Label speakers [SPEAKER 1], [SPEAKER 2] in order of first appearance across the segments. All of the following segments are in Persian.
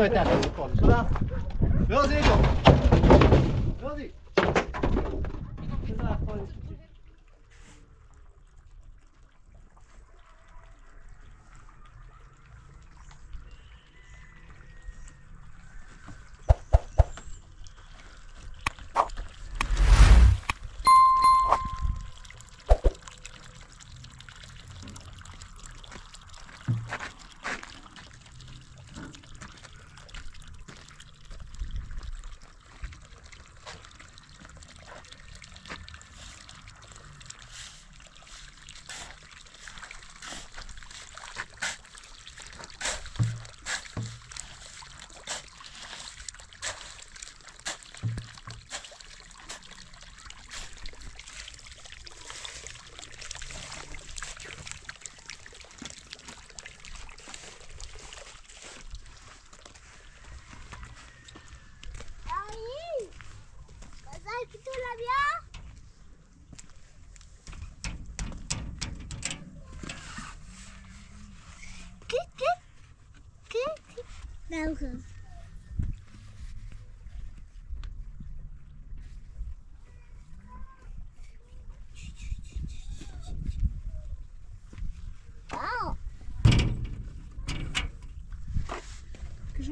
[SPEAKER 1] 对
[SPEAKER 2] 的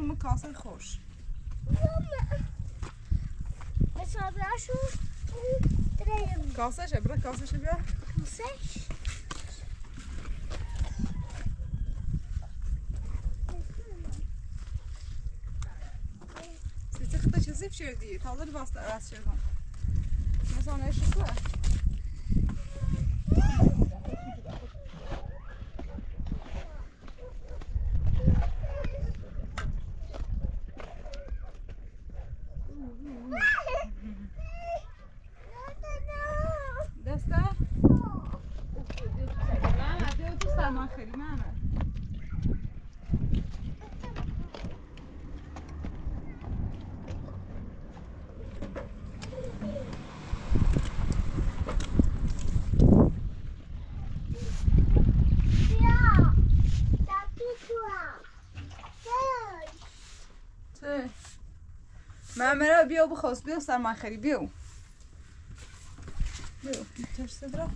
[SPEAKER 2] uma calça roxa.
[SPEAKER 1] Mas só acho um treino.
[SPEAKER 2] Calças, é para calças, para...
[SPEAKER 1] Vocês?
[SPEAKER 2] Sizi xıta çizip şerdi. Tavları bastı az şerden. Mesela ne şıklı? معمره بیا بخواست بیا سرمان خیلی بیا. بیا ترس صدرا؟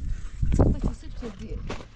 [SPEAKER 2] صدرا؟ کسی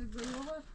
[SPEAKER 3] すご
[SPEAKER 2] い。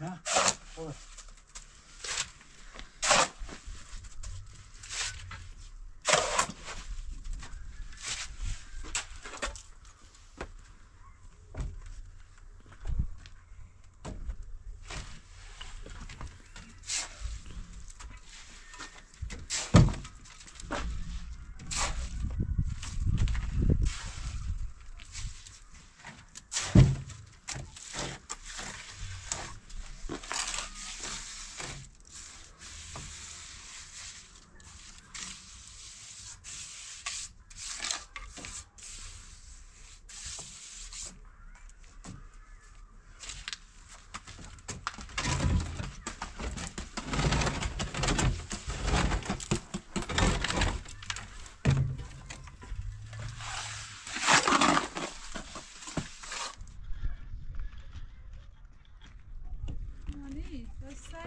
[SPEAKER 2] 啊，我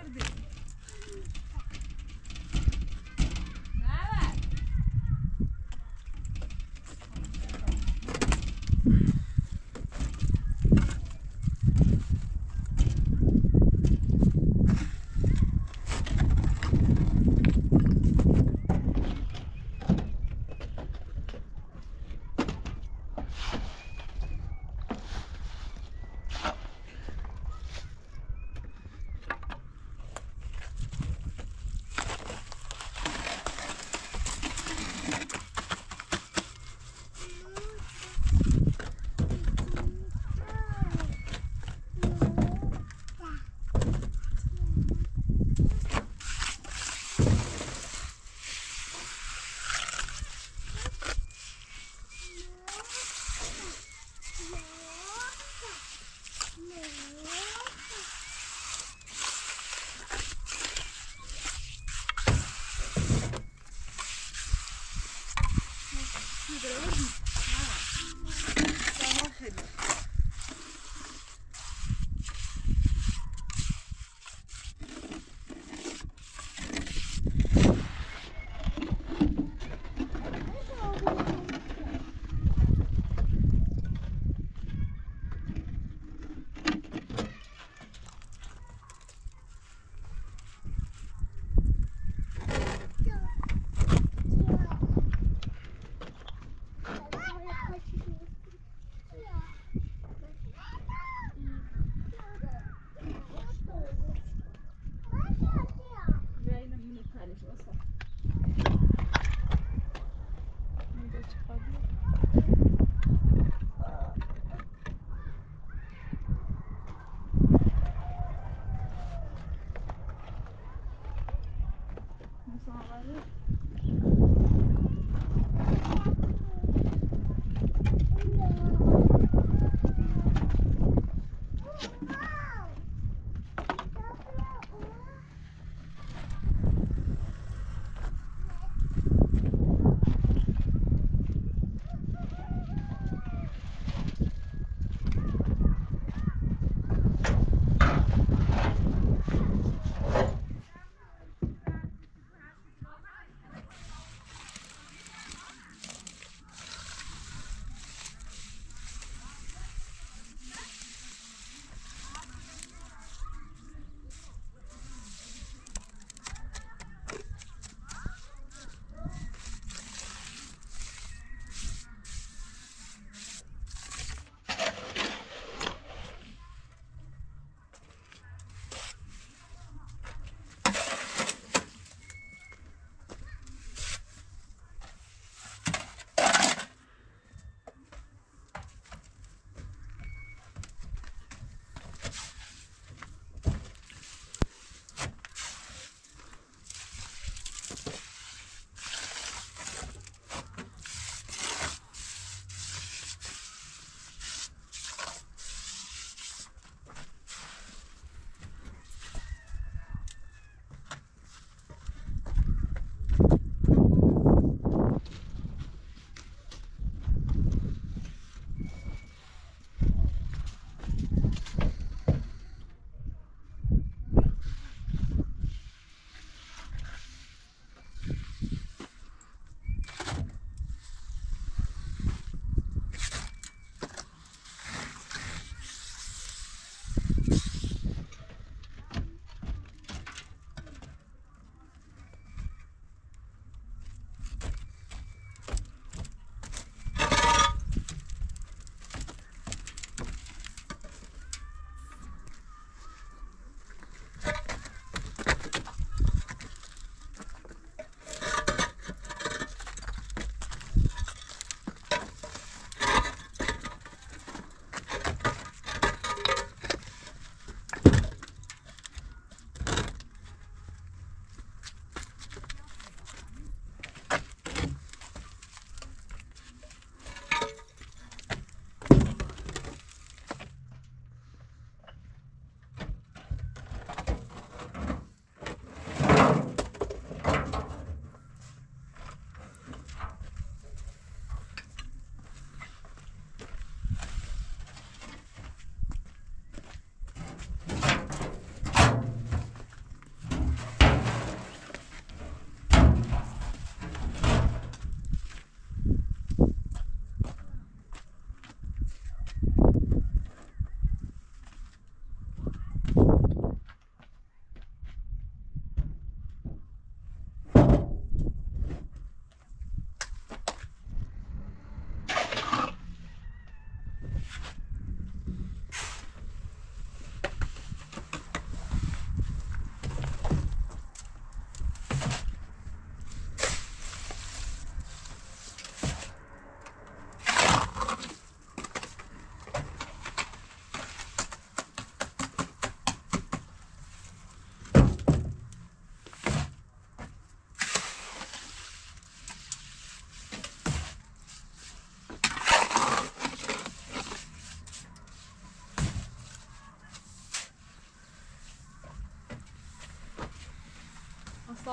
[SPEAKER 2] tarde.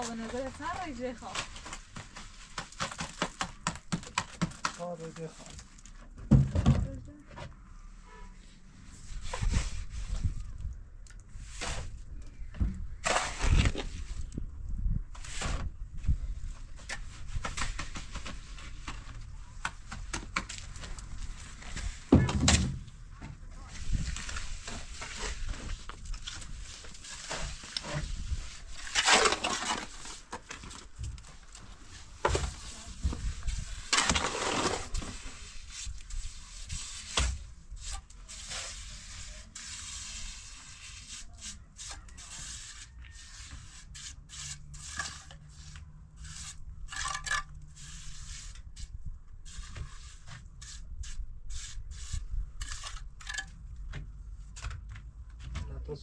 [SPEAKER 2] اصلا به نظرت نرایی خواه
[SPEAKER 3] خارج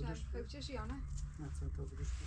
[SPEAKER 3] خانه تا بروش
[SPEAKER 2] بکشی یا نه
[SPEAKER 3] نه تا بروش
[SPEAKER 2] باشم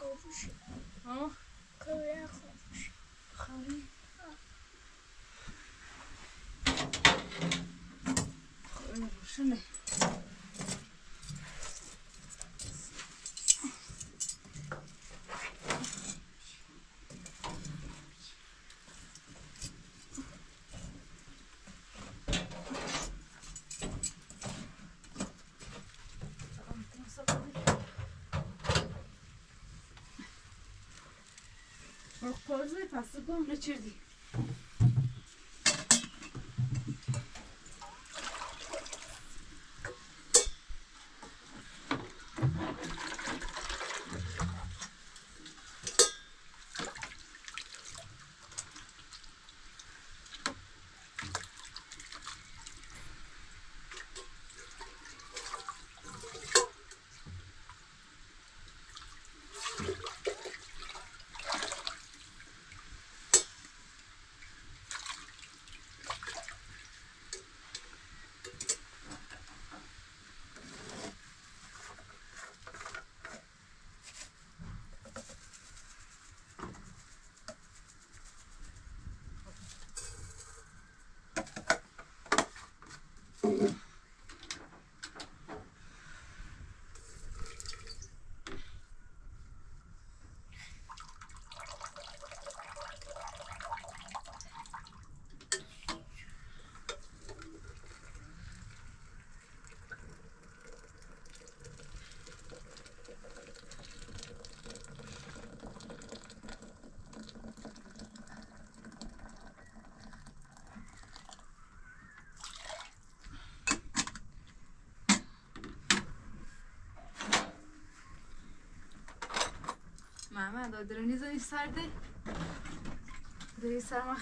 [SPEAKER 2] 可
[SPEAKER 3] 不是，嗯，
[SPEAKER 2] 可别可不
[SPEAKER 1] 是，好
[SPEAKER 2] 嘞，
[SPEAKER 1] 嗯，不
[SPEAKER 2] 是呢。Bak pozle pasta komple çirdi. محمد درنی زنی سرده داری سرما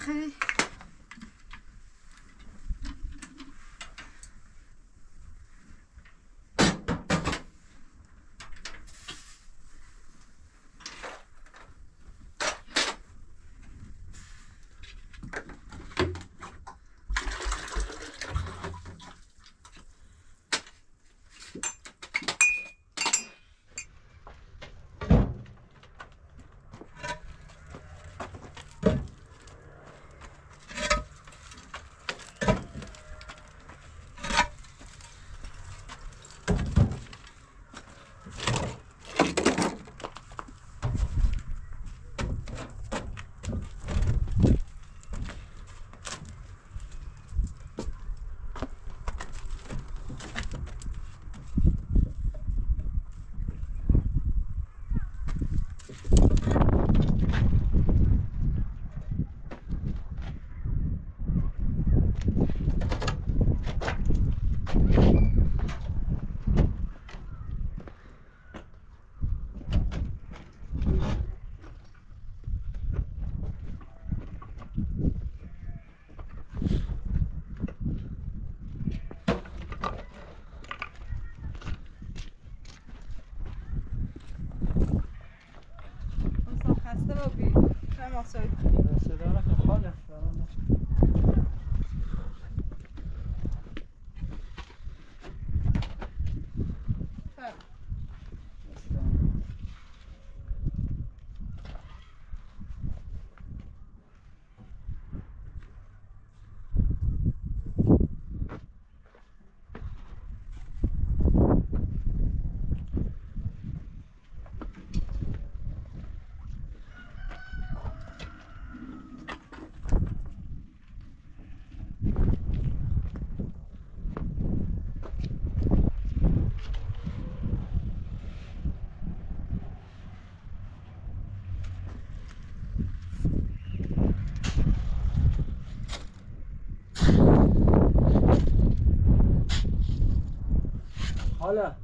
[SPEAKER 4] حالا.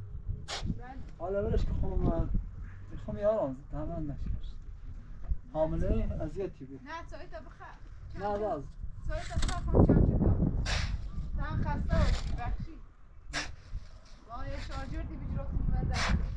[SPEAKER 4] حالا ولش که خب می‌خوام یارم تمام نشه حامله اذیتی بود.
[SPEAKER 2] نه سوید بخیر
[SPEAKER 4] نه باز
[SPEAKER 2] سوید بخیر خانم چند شد تن خسته باشی بخشی وای شارژر دی بجراتون بده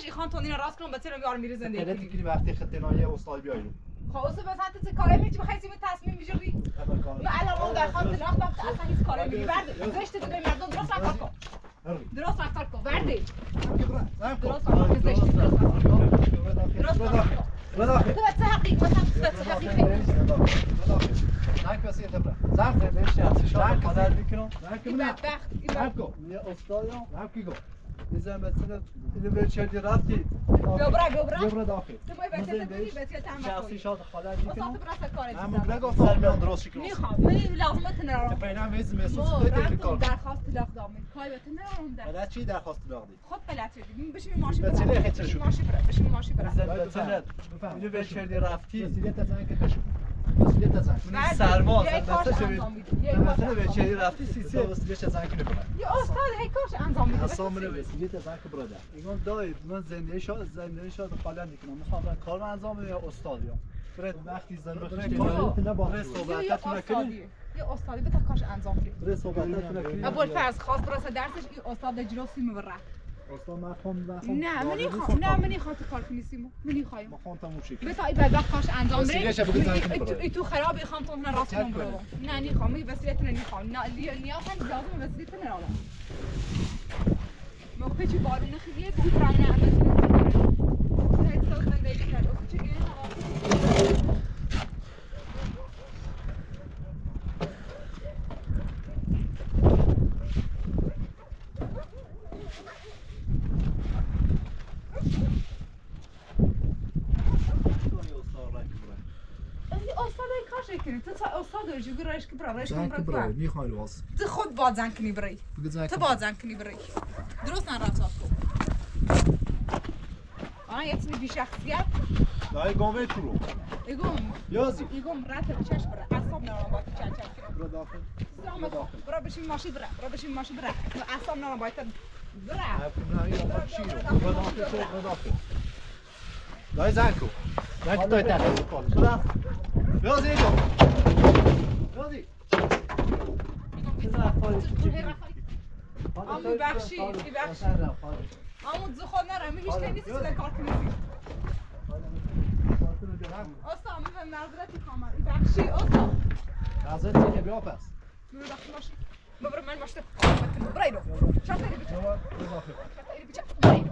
[SPEAKER 2] آره پرش ایخان تونین راست کنم بتیل بیار میره زندگی
[SPEAKER 3] کنی وقتی خطنایی استاد بیایی
[SPEAKER 2] خب اصلا بس انت چه کاره میچی؟ بخوای سیم تصمیم می‌گیری؟ من الان اون درخواست طلاق دادم تو اصلا هیچ کاره میگی ورد زشت تو به مردم درست رفتار کن. درست رفتار کن. وردی. درست رفتار کن. زشت. درست رفتار کن. درست رفتار کن. تو بس حقیق تو بس حقیقی
[SPEAKER 3] زنگ پسی تبره زنگ
[SPEAKER 4] به شخصی شاد
[SPEAKER 3] زنگ
[SPEAKER 4] خاطر
[SPEAKER 3] کسی
[SPEAKER 4] می‌کنم
[SPEAKER 3] زنگ کمونه
[SPEAKER 2] بدبخت.
[SPEAKER 3] زنگ کو
[SPEAKER 4] یه استادم
[SPEAKER 3] زنگ کی
[SPEAKER 4] میزن مثلا اینو به چردی رفتی
[SPEAKER 2] بیا برا
[SPEAKER 3] جبره داخل.
[SPEAKER 2] تو باید بتیل تبینی بتیل تهم
[SPEAKER 4] شخصی شاد خاطر
[SPEAKER 2] اصلا
[SPEAKER 4] می‌کنم
[SPEAKER 2] تو برا کار
[SPEAKER 3] من نگفتم میان درست شکل
[SPEAKER 2] می‌خوام. من لازمت ندارم
[SPEAKER 3] پینا میز میز
[SPEAKER 2] ما
[SPEAKER 3] تو
[SPEAKER 2] رفتم
[SPEAKER 3] کار
[SPEAKER 2] درخواست طلاق دادم. کاری بهت ندارم در
[SPEAKER 3] بعد چی درخواست دادی؟
[SPEAKER 2] خود بلد
[SPEAKER 3] خیلی
[SPEAKER 2] بشین
[SPEAKER 3] شد.
[SPEAKER 2] ماشین برا بشین ماشین برا
[SPEAKER 4] میزن
[SPEAKER 3] باید
[SPEAKER 4] مثلا
[SPEAKER 3] بفهم.
[SPEAKER 4] اینو به چردی رفتی؟
[SPEAKER 3] مسئولیت از اینکه تشو
[SPEAKER 2] بردی.
[SPEAKER 4] سرباز،
[SPEAKER 2] یه
[SPEAKER 4] مثلا به
[SPEAKER 2] انجام
[SPEAKER 4] چه
[SPEAKER 2] میده.
[SPEAKER 4] رفتی سی سی.
[SPEAKER 3] از زنگ کنه
[SPEAKER 2] یه استاد هی کارش انجام میده
[SPEAKER 4] حسام رو
[SPEAKER 3] مسئولیت از زنگ برادر.
[SPEAKER 4] میگم دایی من زندگی شاد زندگی شاد خاله می‌کنم. می‌خوام کار انجام بدم یا استاد یا؟ برای
[SPEAKER 3] وقتی زن بخشی
[SPEAKER 4] کار.
[SPEAKER 2] یه یه
[SPEAKER 4] صحبتتون
[SPEAKER 2] استادیه یه استادی. بتا کارش انجام میده
[SPEAKER 4] برای صحبتتون نکنید
[SPEAKER 2] ابوال فرض برسه درسش این استاد اجراسی می‌بره
[SPEAKER 4] استاد من خوام من خوام
[SPEAKER 2] نه منی نه منی تو کار کنی سیمو منی خواهم
[SPEAKER 3] ما خون تموم شد
[SPEAKER 2] بتا ای بدبخت کارش انجام بده ای تو-
[SPEAKER 3] برای.
[SPEAKER 2] ای تو تو اون راست برو. نه نی خواهم ای وسیلت نی خواهم نه لیا نیا خواهم لازم وسیلت نرالم موقع چی بارون خیلیه بود رانه نه احساس زندگی کرد. چه گیره هوا ای استاد ای کاش کنی تو تا استاد وجه گرایش که برای کن
[SPEAKER 3] برای
[SPEAKER 2] برای
[SPEAKER 3] می‌خوای واس
[SPEAKER 2] تو خود باید زن کنی برای تو
[SPEAKER 3] کن.
[SPEAKER 2] باید زن کنی برای درست نرفت کن آه یه چیزی بی شخصیت
[SPEAKER 3] دای گاوه تو رو.
[SPEAKER 2] ایگم
[SPEAKER 3] یازی.
[SPEAKER 2] ایگم رات بچش بره. اصاب نرم باید چند چند کنم
[SPEAKER 3] برو داخل.
[SPEAKER 2] برا بشین ماشی بره برا بشین ماشی بره اصاب نرم باید بره
[SPEAKER 3] نه این آقا چی رو. برو داخل. تو برو داخل دای زنگ کن زنگ کن دای تحت کار
[SPEAKER 4] خدا
[SPEAKER 3] یازی جو یازی
[SPEAKER 2] آم ببخشید ببخشید آمون زو خود نرم هیچ که نیستی چیزا کار کنی استاد من به معذرتی خواهم ببخشی استاد
[SPEAKER 3] نظر چیه که بیا پس
[SPEAKER 2] برو داخل ماشین ببر ماشین برای رو شرط ایری بچه بچه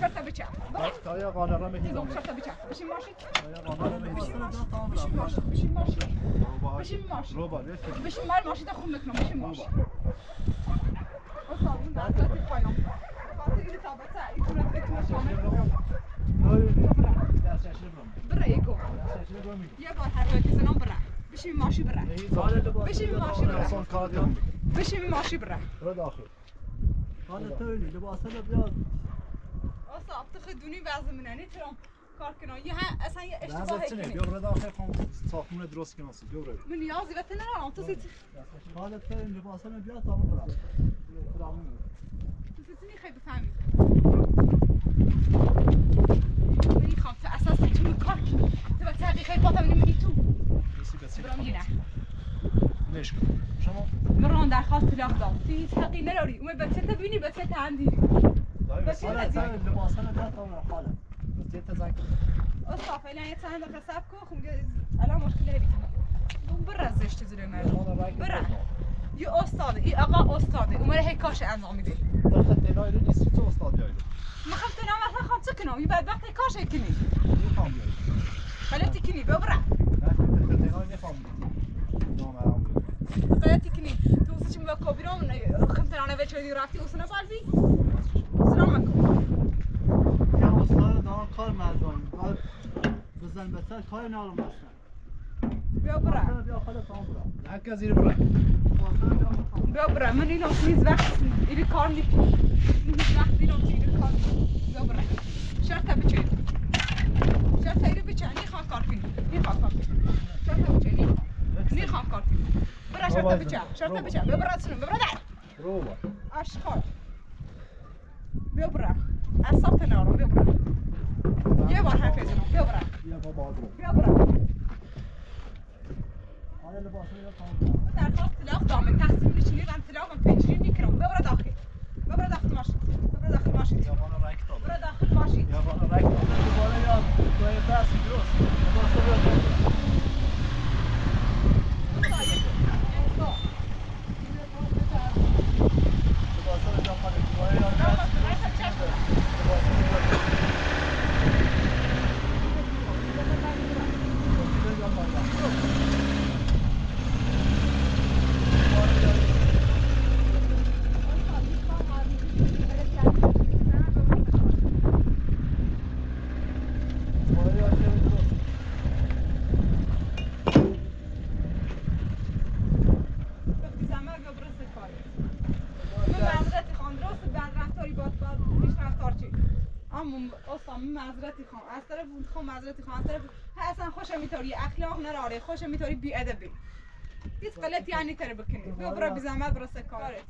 [SPEAKER 3] یا قانرا
[SPEAKER 2] ایگم
[SPEAKER 3] مهیزم
[SPEAKER 2] شرط بچه بشین ماشین
[SPEAKER 3] تا یا قانرا مهیزم
[SPEAKER 2] بشین ماشین بشین ماشین
[SPEAKER 3] رو با
[SPEAKER 2] بشین ماشین
[SPEAKER 3] رو با بفرست
[SPEAKER 2] بشین من ماشین خون می‌کنم بشین ماشین استاد من معذرتی خواهم خاطر این تابته ایتونه بتونه شامل
[SPEAKER 3] دست چشم برم
[SPEAKER 2] برای ایگم
[SPEAKER 3] دست چشم برم
[SPEAKER 2] یه بار هر وقت زنم بره بشین ماشی بره بشین ماشی بره
[SPEAKER 3] آسان کار
[SPEAKER 4] تو
[SPEAKER 2] تو خدونی وضع منه نیترم کار یه ها اصلا یه اشتباهی
[SPEAKER 3] چنه
[SPEAKER 2] کنی.
[SPEAKER 3] بیا برو داخل خون ساختمون درست کنم بیا برو
[SPEAKER 2] من به ندارم. تو سیت
[SPEAKER 4] حالا تو این لباس رو بیاد تا اون برم.
[SPEAKER 2] تو سیت نی بفهمی منی خوام تو اساس تو کار کنی. تو وقتی حقیقی باتا منی منی تو.
[SPEAKER 3] کسی بسی
[SPEAKER 2] برام یه نه
[SPEAKER 3] نش کن. شما؟
[SPEAKER 2] مران درخواست طلاق داد تو هیچ حقی نداری. اون بچه تا بس
[SPEAKER 4] تو لباس رو بیاد تا اون حالا.
[SPEAKER 3] وسیله زنگ
[SPEAKER 2] اصلا فعلا یه چند دقیقه صبر کن. خب دیگه الان هیچ اون بره زشت زیر مردم بره یه استاده این آقا استاده اومده هی کاش انجام میده.
[SPEAKER 3] داخل تلای رو نیستی تو استاد بیایید
[SPEAKER 2] می‌خوام تو نام اصلا خوام چه کنم؟ یه بدبخت هی کاش کنی.
[SPEAKER 3] می‌خوام بیایید
[SPEAKER 2] غلطی کنی. ببره
[SPEAKER 3] نه تلای می‌خوام نامرام بیایید
[SPEAKER 2] غلطی کنی تو واسه چی میگه کابیرام خم ترانه به چودی رفتی واسه نفرزی سلام علیکم
[SPEAKER 4] یا استاد دارم کار مردم بزن به سر کار نارم هستن
[SPEAKER 2] بیا
[SPEAKER 4] رو بیا
[SPEAKER 3] زیر
[SPEAKER 4] بیا
[SPEAKER 2] من اینو نیز وقت ایری کار نی نیز وقت اینو ایری کار بیا بره شرط بچه شرط بچه نیخواه کار کنی. نیخواه کار کنی. شرط بچه نیخواه کار کنی. برا شرط بچه. شرط بچه. بیا برا سنو بیا برا در.
[SPEAKER 3] رو با
[SPEAKER 2] اشخاص بیا برا اصاب تنارم بیا برا یه بار حرف بزنم بیا برا
[SPEAKER 3] بیا با باد رو
[SPEAKER 2] بیا برا
[SPEAKER 4] حالا لباس رو بیا تا اون برم
[SPEAKER 2] درخواست طلاق دامه تقسیم نشینی رم طلاقم پیچری می‌کنم بیا برا داخل بیا برا داخل ماشین بیا برا داخل ماشین
[SPEAKER 3] یا بالا رک تا
[SPEAKER 2] برا داخل ماشین
[SPEAKER 3] یا بالا رک تا
[SPEAKER 4] دوباره یاد توی دست درست لباس رو بیا تا اون برم لباس رو بیا خاله دوباره یاد دست درست لباس رو بیا تا اون
[SPEAKER 2] اما اصلا معذرتی خواهم. از طرف اون خواهم معذرت زیادی خواهد طرف اصلا خوش میتاری اخلاق نراره خوش میتاری بی ادبی. هیچ غلط یعنی تر بکنی. بیا برو بی زحمت برو سکارت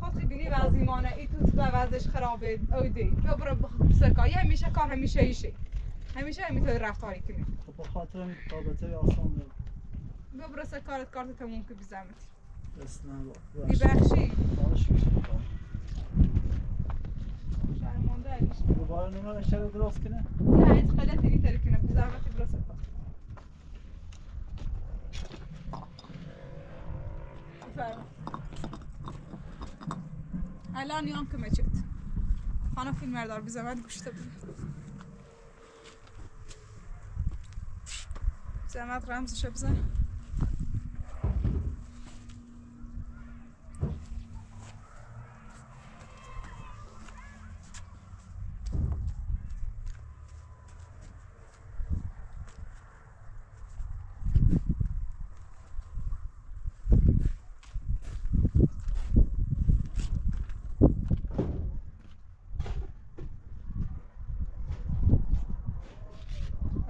[SPEAKER 2] خاطر بینی وزیمانه؟ ای تو به وضعش خرابه. او دی. بیا برو سکار. یه همیشه کار همیشه ایشه همیشه می‌تونی رفتاری کنی.
[SPEAKER 4] خب بخاطر این رابطه آسان بود.
[SPEAKER 2] بیا برو سکارت کارت تموم که بی زحمتی.
[SPEAKER 4] بس
[SPEAKER 2] بی بخشی
[SPEAKER 4] باش میشه
[SPEAKER 2] شرمانده ایش
[SPEAKER 4] دوباره نمیشه شده درست کنه
[SPEAKER 2] نه هیچ غلطی نیتر کنه بی زحمتی برو سکار بفرما الان یام که مچت خانه فیلم مردار بی زحمت گوشته بود زحمت رمزشو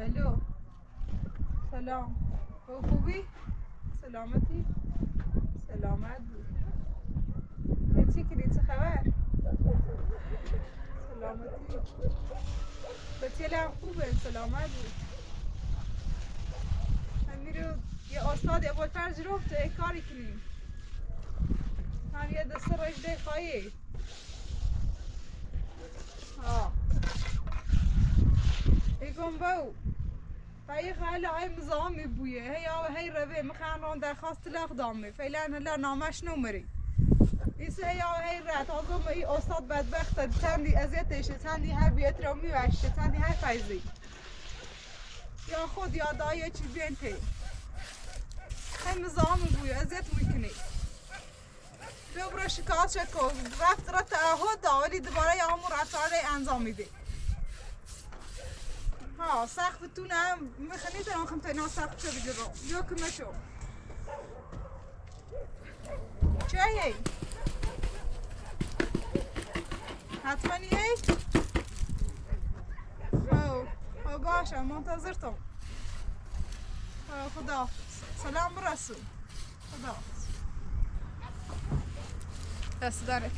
[SPEAKER 2] الو سلام خوبی؟ سلامتی؟ سلامت بود ای چی کردی؟ چه خبر؟ سلامتی. بچه هم خوبه. سلامت بود میرو یه استاد اول فرج رفت یه کاری کنیم من یه دسته رجده خواهی آه. ایگم باو فای خاله های مزامی بویه هی آو هی روی مخان رون درخواست لاخ دامي فعلا هلا نامش نمری ایسه آو هی رات آزم ای استاد بدبخت چندی اذیتش چندی هر بیت رو میوشه چندی هر فایزی یا خود یا دایه چی بین تی هی مزامی بویه اذیت می‌کنی بیا برو شکایت شکو رفت را تعهد دا ولی دوباره یا همون رفتاره انجام میده ها سقفتون هم میخنید الان خم تنها سقف شو بجرو بیا که مشو چایی حتما هی او او باشه منتظرتم او خدا سلام برسون خدا دست دارت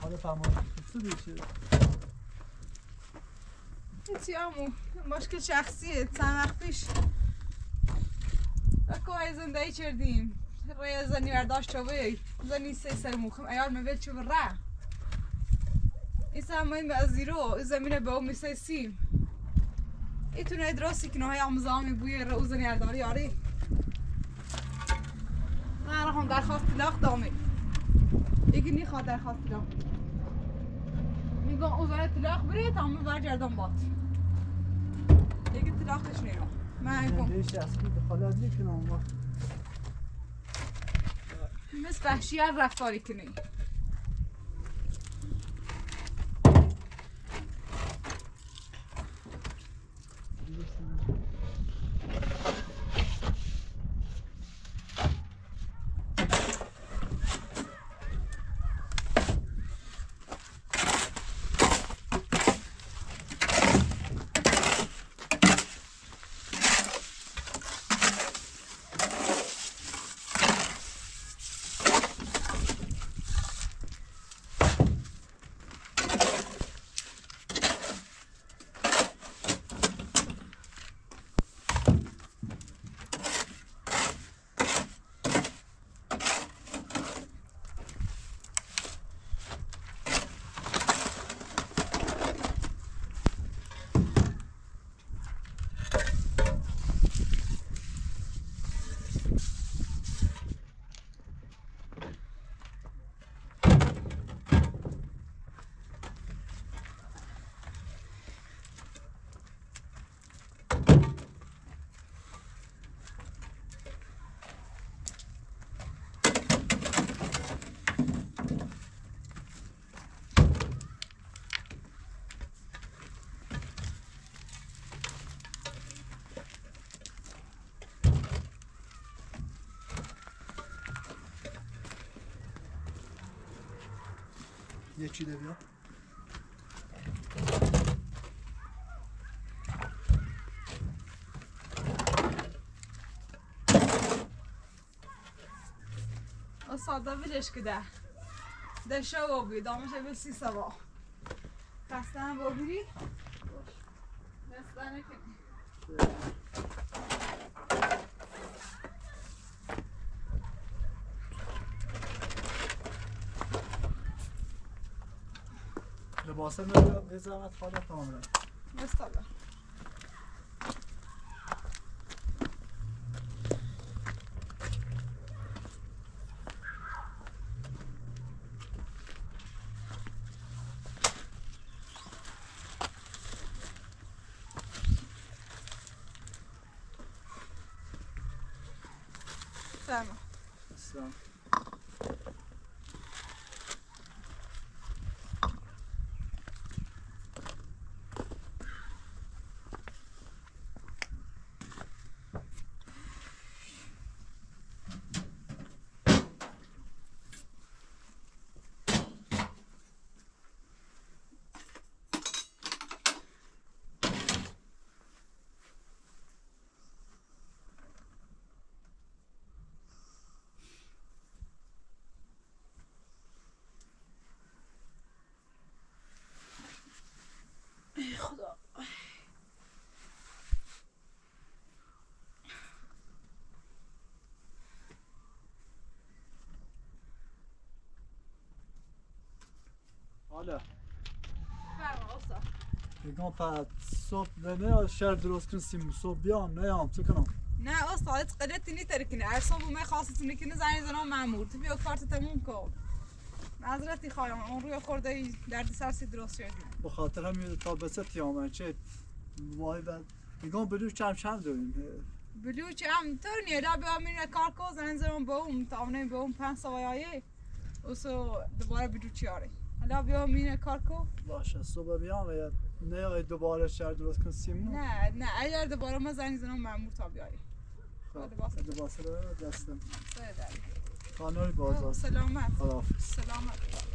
[SPEAKER 4] حالا فرمان چی میشه.
[SPEAKER 2] همون مشکل شخصیه. چند وقت پیش. اکو زندگی کردیم. روی زنی برداشت چوبه زنی سه سر مخم ایار مویل چوبه را. ایسا همه از زیرو زمینه به اون میسه سیم. ایتونه درستی که نهای آمزامی بوی رو زنی ارداری آری من هم درخواست طلاق دامه یکی نیخواد درخواست میگم او طلاق بره تا همه برگردم بات یکی طلاقش نیرم من میگم
[SPEAKER 4] زنده شخصی دخالت نکنم اما
[SPEAKER 2] مثل
[SPEAKER 4] یکی ده بیا
[SPEAKER 2] ساده ولش که ده. ده شو بگی دامش به سی سوا خسته هم بگیری. دسته نکنی
[SPEAKER 4] لباسه میاد به زحمت خاله کاملا
[SPEAKER 2] مستقبل Tamam.
[SPEAKER 4] Sen. حالا
[SPEAKER 2] فرما استاد
[SPEAKER 4] بگم بعد صبح بنه شهر درست کن سیم صبح بیام نیام چه کنم
[SPEAKER 2] نه استاد قدرت نی ترکنه ارسال بومه خاصتون کنه زنی زنان مامور تو بیا کارت تموم کن معذرتی خواهم اون روی خورده درد درست شد
[SPEAKER 4] به خاطر همین تا بسه آمد چه وای بعد بگم بدون چم چم داریم
[SPEAKER 2] هم نیه را بیا میره کار کن زن زنان با اون با اون پنج و دوباره بلوچی آره حالا بیا میره کار کن
[SPEAKER 4] باشه صبح بیام یا نه دوباره شهر درست کن سیم
[SPEAKER 2] نه نه. اگر دوباره ما زنی زنان مامور تا بیایی
[SPEAKER 4] خب. رو دستم.
[SPEAKER 2] سلامت
[SPEAKER 4] خانوی بازار.
[SPEAKER 2] سلامت.
[SPEAKER 4] خداحافظ.
[SPEAKER 2] سلامت.